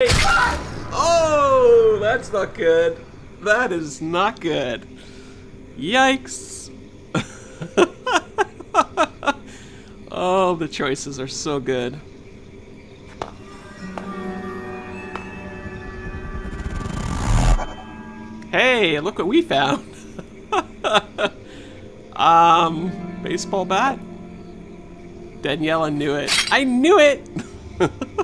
Oh, that's not good. That is not good. Yikes. oh, the choices are so good. Hey, look what we found. um, baseball bat? Daniela knew it. I knew it!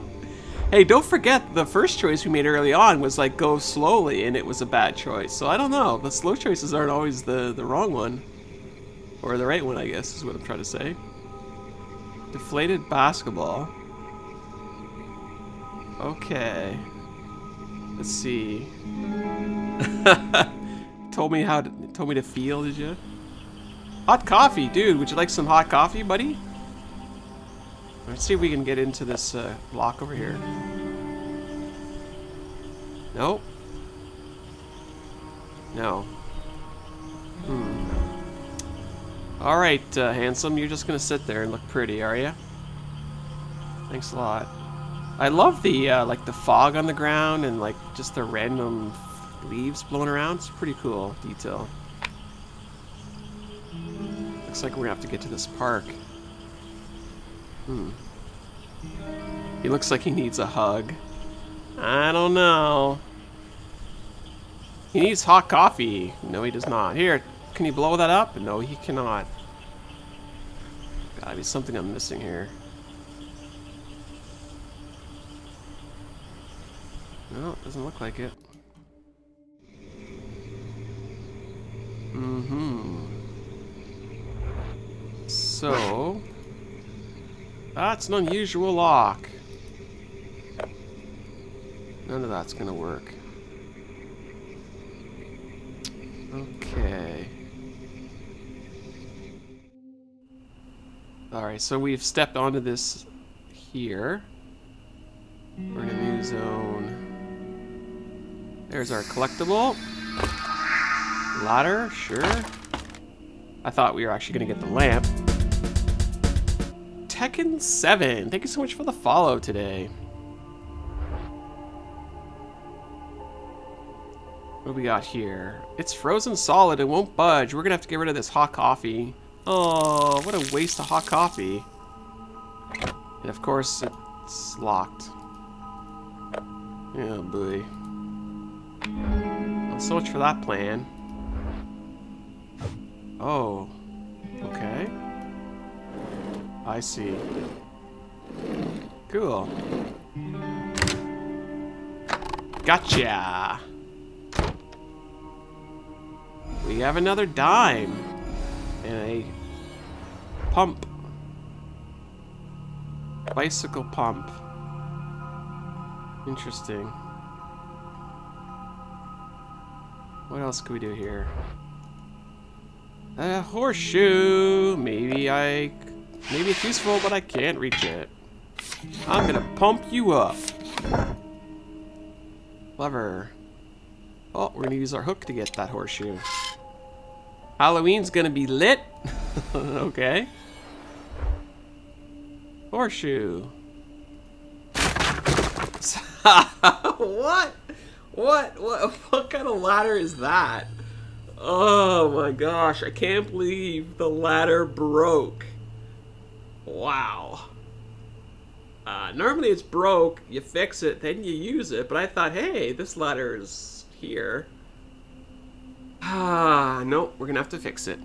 hey, don't forget the first choice we made early on was like go slowly and it was a bad choice. So I don't know. The slow choices aren't always the, the wrong one. Or the right one, I guess, is what I'm trying to say. Deflated basketball. Okay. Let's see. told me how to, told me to feel, did you? Hot coffee, dude. Would you like some hot coffee, buddy? Let's see if we can get into this uh, block over here. Nope. No. Hmm. Alright, uh, handsome. You're just gonna sit there and look pretty, are you? Thanks a lot. I love the, uh, like, the fog on the ground and, like, just the random leaves blowing around. It's pretty cool detail. Looks like we're gonna have to get to this park. Hmm. He looks like he needs a hug. I don't know. He needs hot coffee. No, he does not. Here, can you blow that up? No, he cannot. Gotta be something I'm missing here. No, it doesn't look like it. Mm-hmm. So... That's an unusual lock. None of that's gonna work. Okay. Alright, so we've stepped onto this here. We're in a new zone. There's our collectible. Ladder, sure. I thought we were actually gonna get the lamp. Tekken 7, thank you so much for the follow today. What do we got here? It's frozen solid, it won't budge. We're gonna have to get rid of this hot coffee. Oh, what a waste of hot coffee. And of course, it's locked. Oh boy. Well, so much for that plan. Oh, okay. I see. Cool. Gotcha! We have another dime. And a pump. Bicycle pump. Interesting. What else can we do here? A horseshoe. Maybe I... Maybe it's useful, but I can't reach it. I'm gonna pump you up. Lever. Oh, we're gonna use our hook to get that horseshoe. Halloween's gonna be lit. okay. Horseshoe. what? What? What? What kind of ladder is that? Oh my gosh, I can't believe the ladder broke. Wow. Uh, normally it's broke, you fix it, then you use it, but I thought, hey, this ladder is here. Ah, nope, we're gonna have to fix it.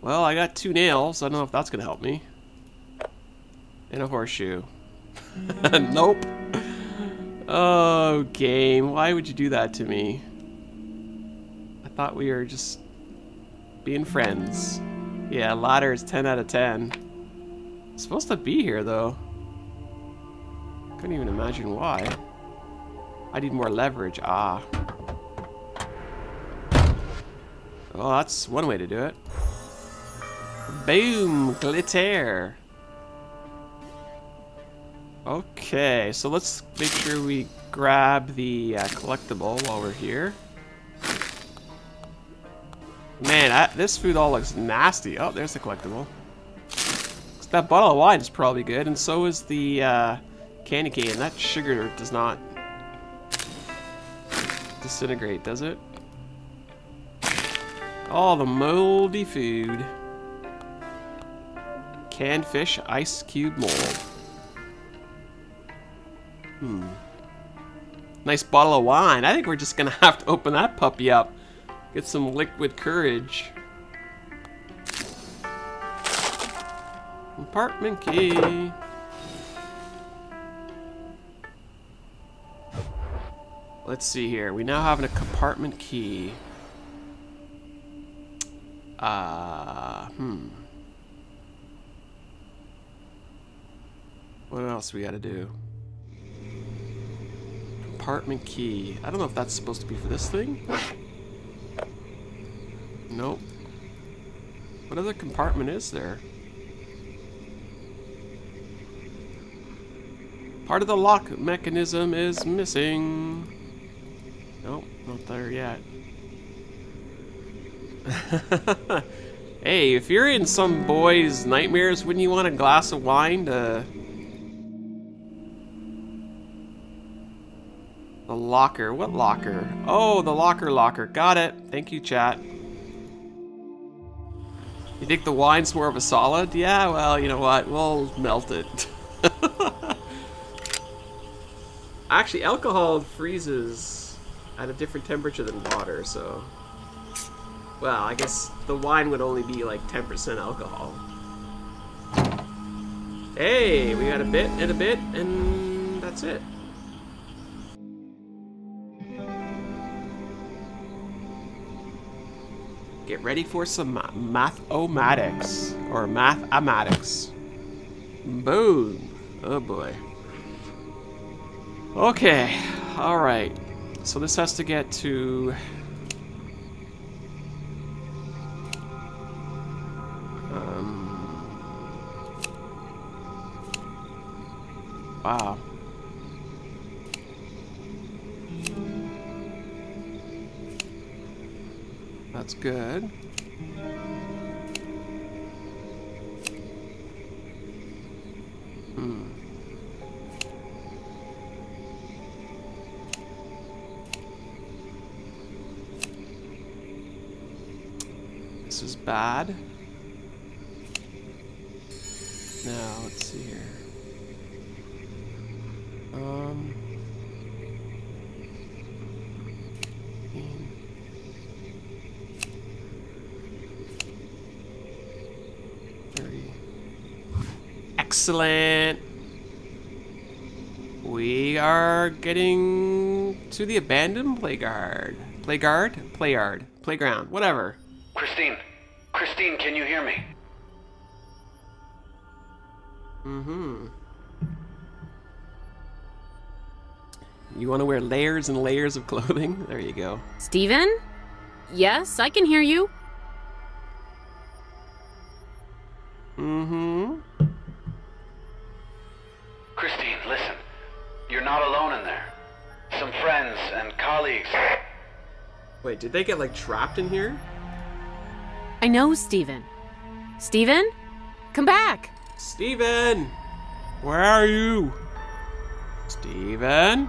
Well, I got two nails, I don't know if that's gonna help me. And a horseshoe. nope. Oh, game, why would you do that to me? I thought we were just being friends. Yeah, ladder is 10 out of 10. It's supposed to be here, though. Couldn't even imagine why. I need more leverage. Ah. Well, that's one way to do it. Boom! Glitter! Okay, so let's make sure we grab the uh, collectible while we're here. Man, I, this food all looks nasty. Oh, there's the collectible. That bottle of wine is probably good, and so is the uh, candy cane. That sugar does not disintegrate, does it? All the moldy food. Canned fish, ice cube mold. Hmm. Nice bottle of wine. I think we're just gonna have to open that puppy up. Get some liquid courage. Apartment key. Let's see here. We now have a compartment key. Uh, hmm. What else we gotta do? Compartment key. I don't know if that's supposed to be for this thing. Nope. What other compartment is there? Part of the lock mechanism is missing. Nope, not there yet. hey, if you're in some boy's nightmares, wouldn't you want a glass of wine to... The locker. What locker? Oh, the locker locker. Got it. Thank you, chat. Think the wine's more of a solid? Yeah, well, you know what? We'll melt it. Actually, alcohol freezes at a different temperature than water, so... Well, I guess the wine would only be like 10% alcohol. Hey, we got a bit and a bit, and that's it. Get ready for some mathematics, or mathematics. Boom. Oh boy. Okay, alright. So this has to get to good. Hmm. This is bad. Now, let's see here. Um. Excellent. We are getting to the abandoned playguard. Playguard? Playyard. Playground. Whatever. Christine. Christine, can you hear me? Mm-hmm. You want to wear layers and layers of clothing? There you go. Steven? Yes, I can hear you. Mm-hmm. Wait, did they get, like, trapped in here? I know, Steven. Steven? Come back! Steven! Where are you? Steven?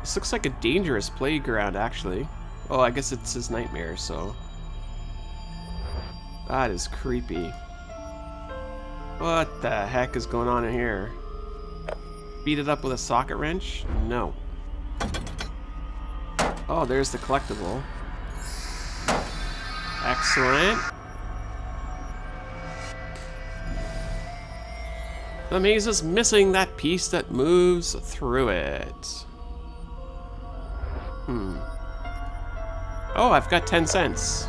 This looks like a dangerous playground, actually. Oh, I guess it's his nightmare, so... That is creepy. What the heck is going on in here? Beat it up with a socket wrench? No. Oh, there's the collectible. Excellent. The maze is missing that piece that moves through it. Hmm. Oh, I've got 10 cents.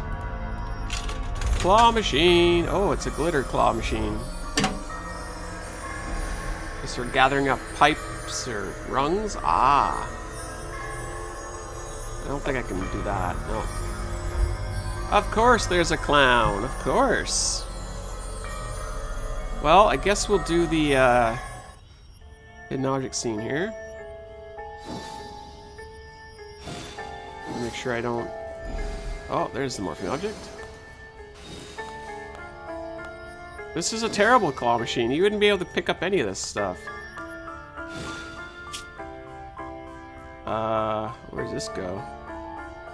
Claw machine. Oh, it's a glitter claw machine. Guess we're gathering up pipes or rungs. Ah. I don't think I can do that. No. Of course there's a clown. Of course. Well, I guess we'll do the uh, hidden object scene here. Make sure I don't... Oh, there's the morphing object. This is a terrible claw machine. You wouldn't be able to pick up any of this stuff. Uh, where does this go?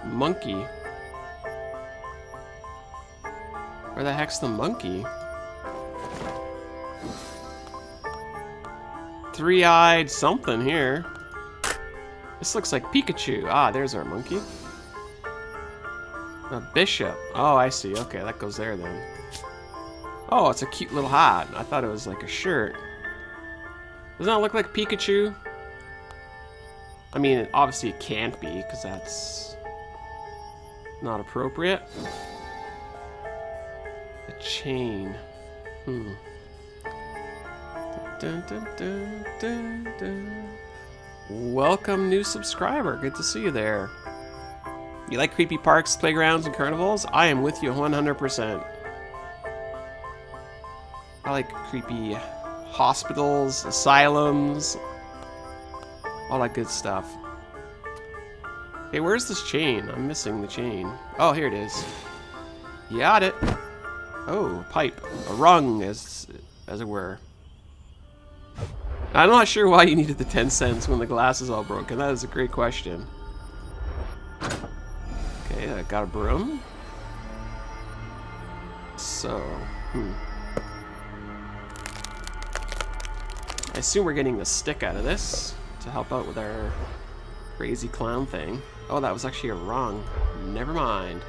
Monkey. Where the heck's the monkey? Three-eyed something here. This looks like Pikachu. Ah, there's our monkey. A bishop. Oh, I see. Okay, that goes there then. Oh, it's a cute little hat. I thought it was like a shirt. Doesn't that look like Pikachu? I mean, obviously it can't be, because that's not appropriate. A chain. Hmm. Dun, dun, dun. Welcome, new subscriber. Good to see you there. You like creepy parks, playgrounds, and carnivals? I am with you 100%. I like creepy hospitals, asylums, all that good stuff. Hey, where's this chain? I'm missing the chain. Oh, here it is. Got it. Oh, pipe. A rung, as, as it were. I'm not sure why you needed the 10 cents when the glass is all broken. That is a great question. Okay, I got a broom. So, hmm. I assume we're getting the stick out of this to help out with our crazy clown thing. Oh, that was actually a wrong. Never mind.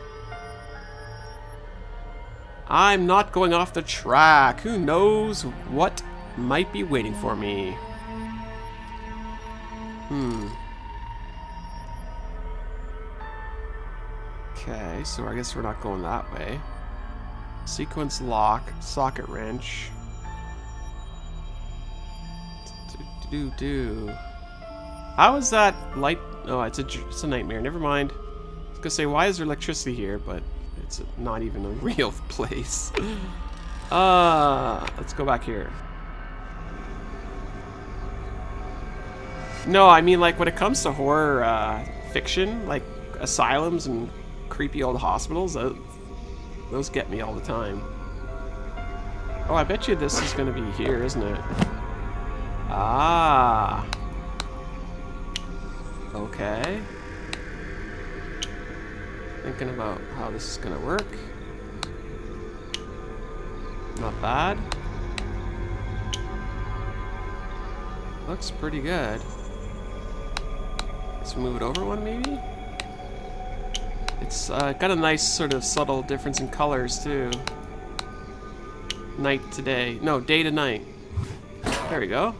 I'm not going off the track. Who knows what might be waiting for me? Hmm. Okay, so I guess we're not going that way. Sequence lock, socket wrench. Do do do. How is that light? Oh, it's a it's a nightmare. Never mind. I was gonna say why is there electricity here, but it's not even a real place. uh, let's go back here. No, I mean like when it comes to horror uh, fiction, like asylums and creepy old hospitals, those, those get me all the time. Oh, I bet you this is gonna be here, isn't it? Ah. Okay. Thinking about how this is gonna work. Not bad. Looks pretty good. Let's move it over one maybe? It's uh, got a nice sort of subtle difference in colors too. Night to day. No, day to night. There we go.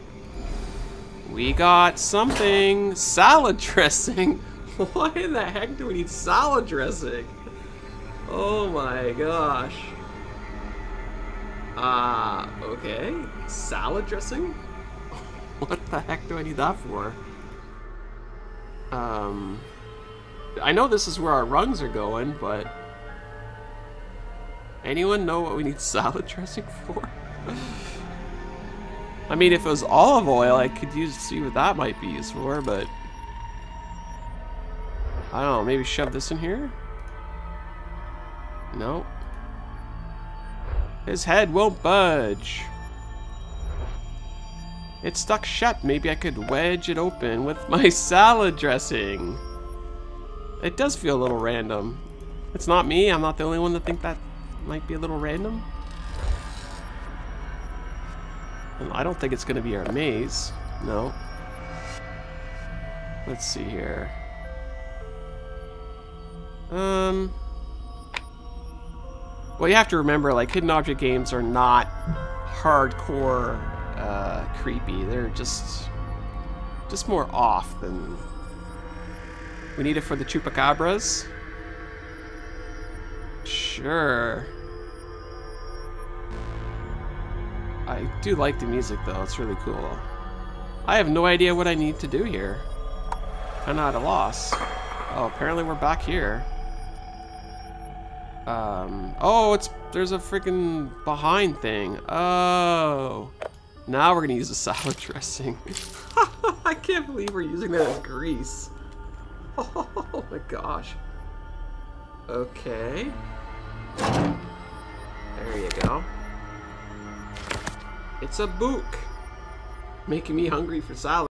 We got something. Salad dressing. Why in the heck do we need salad dressing? Oh my gosh. Ah, uh, okay. Salad dressing? What the heck do I need that for? Um, I know this is where our rungs are going, but anyone know what we need salad dressing for? I mean, if it was olive oil, I could use see what that might be used for, but I don't know. Maybe shove this in here. No. His head won't budge. It's stuck shut. Maybe I could wedge it open with my salad dressing. It does feel a little random. It's not me. I'm not the only one that think that might be a little random. I don't think it's going to be our maze. No. Let's see here. Um... Well, you have to remember, like, hidden object games are not hardcore uh, creepy. They're just... just more off than... We need it for the chupacabras? Sure. I do like the music though, it's really cool. I have no idea what I need to do here. I'm at a loss. Oh, apparently we're back here. Um, oh, it's, there's a freaking behind thing. Oh. Now we're gonna use a salad dressing. I can't believe we're using that as grease. Oh my gosh. Okay. There you go. It's a book. Making me hungry for salad.